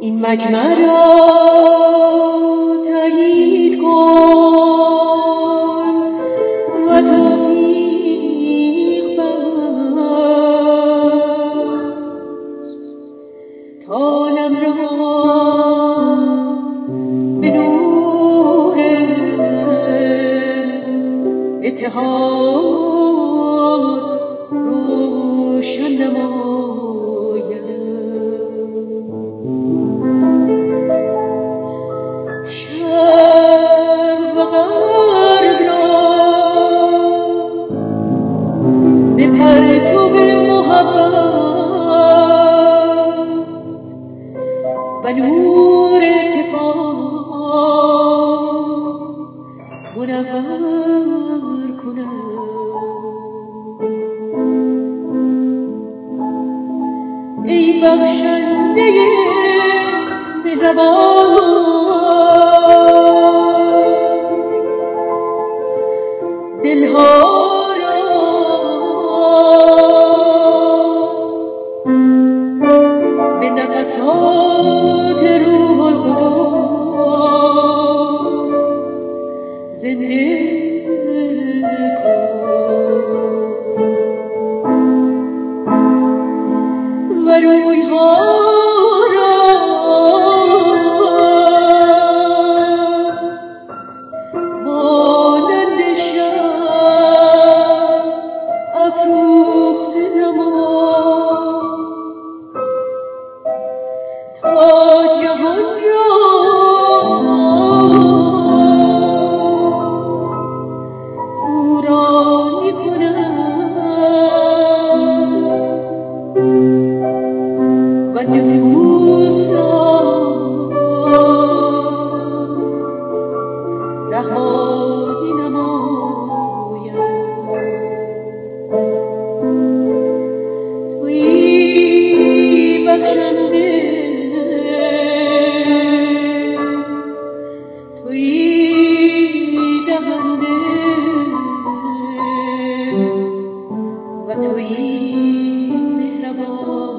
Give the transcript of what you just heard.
این مجمع را تایید کن اتحاد روشن نماید شرق و غرب را به محبت و نور اتفاق منور کند ای بخشنده مهربان دلها نفسات روح القدس زنده و رویها را مانند شب افروخته نما تا جهان را دونده و توی مهربان.